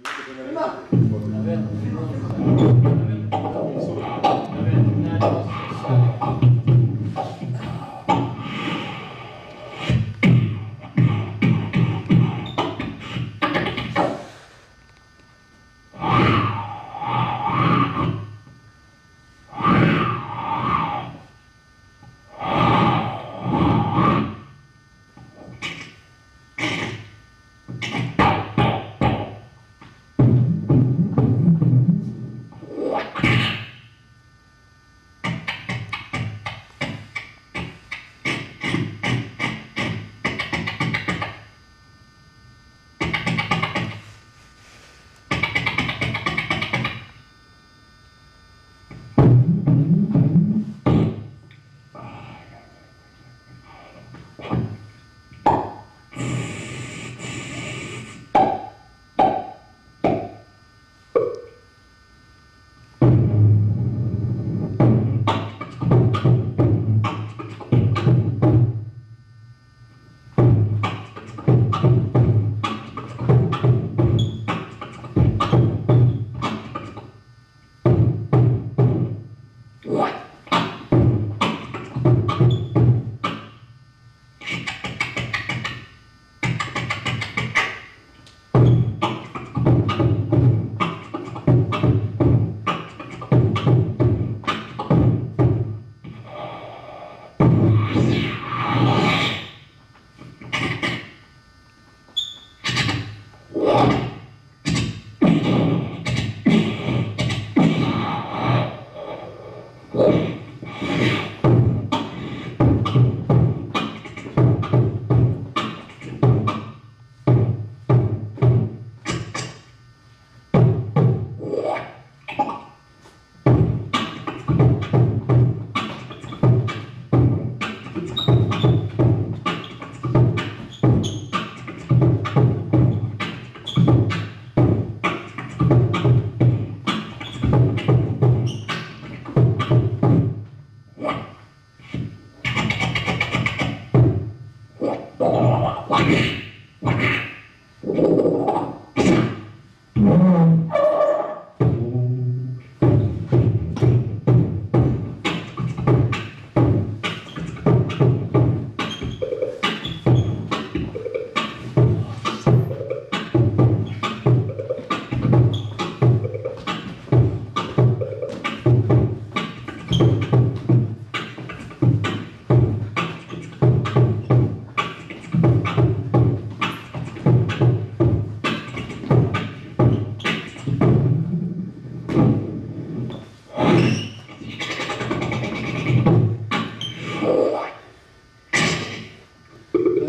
Come on. Love.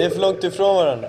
Är för långt ifrån varandra.